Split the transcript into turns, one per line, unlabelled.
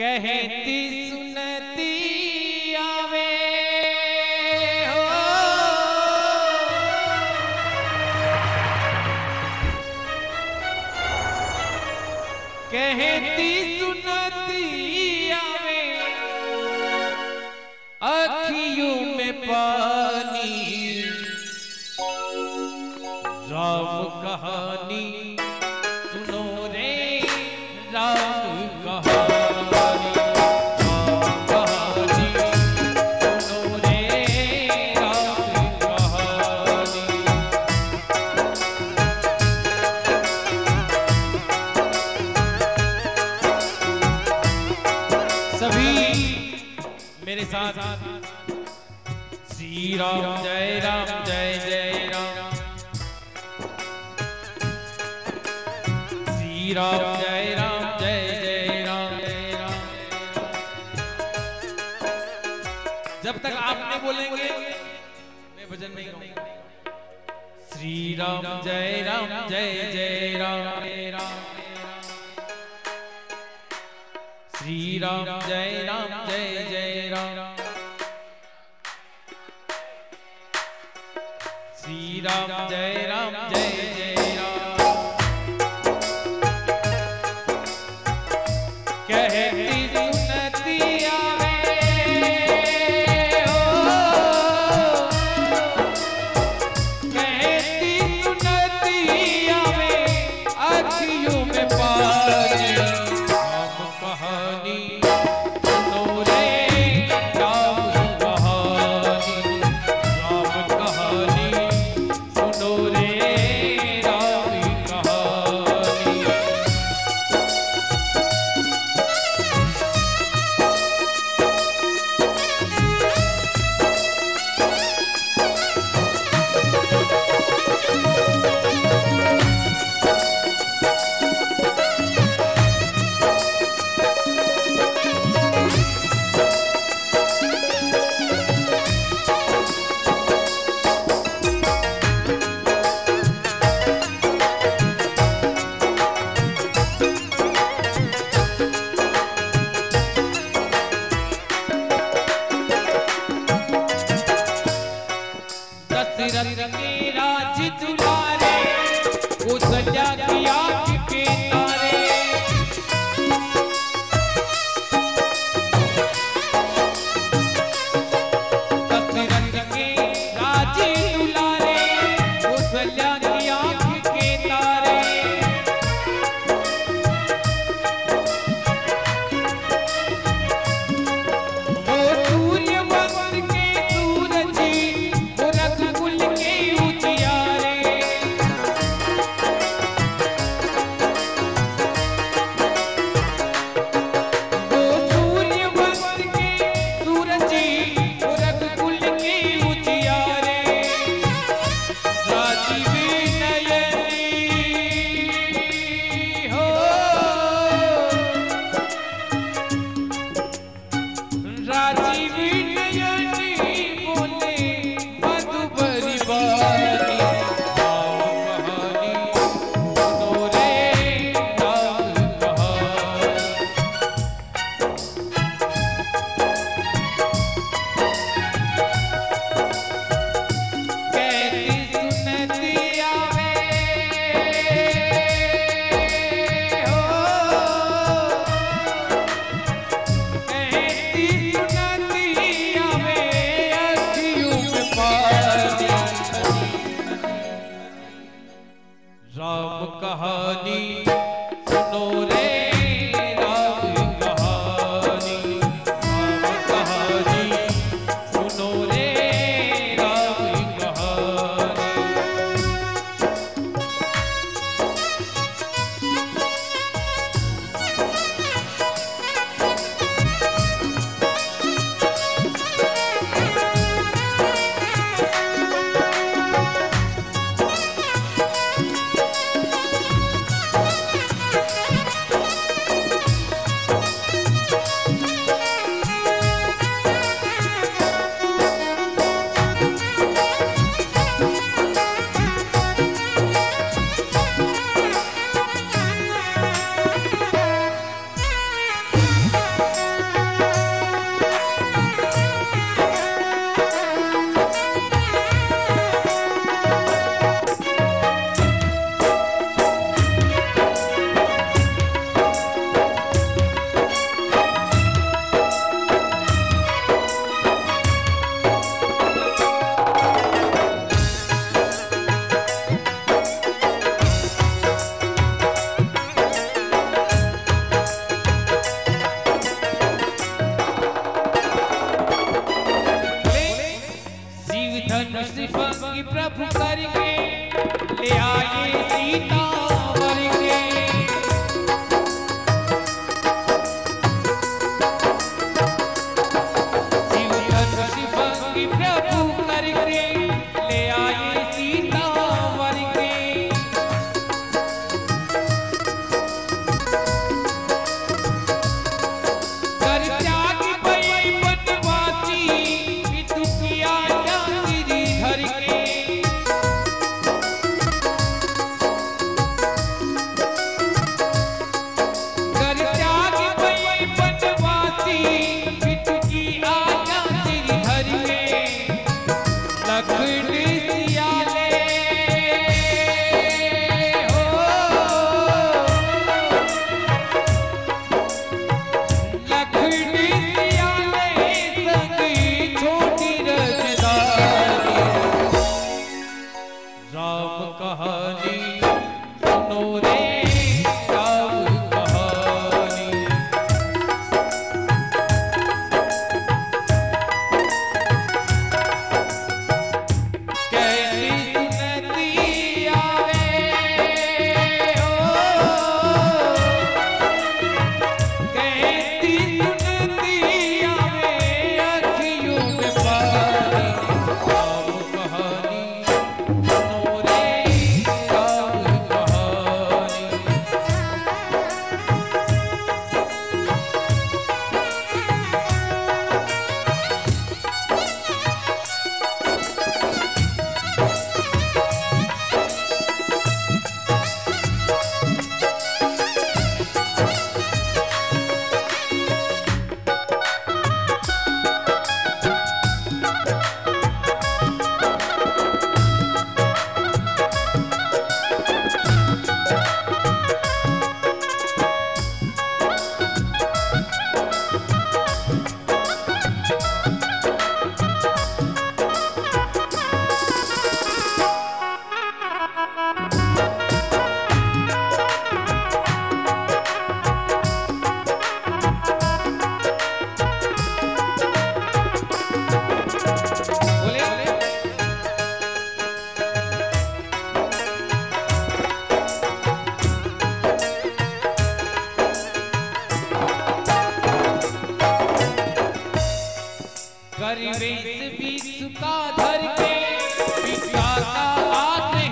कहती सुनती आवे हो। कहती सुनती आवे। अखियों में पानी। राम कहानी। राम, जय राम, जय जय राम। जब तक आप नहीं बोलेंगे, मैं भजन नहीं गाऊँगा। श्री राम, जय राम, जय जय राम। श्री राम, जय राम, जय जय राम। श्री राम, जय राम, जय दशरथ के राज दुलारे को सजा किया वेश बीस का धर के विख्याता का करके